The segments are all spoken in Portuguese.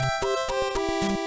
Música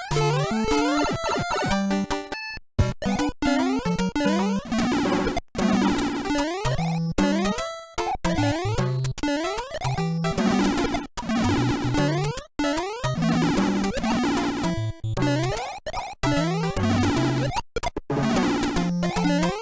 Thank you.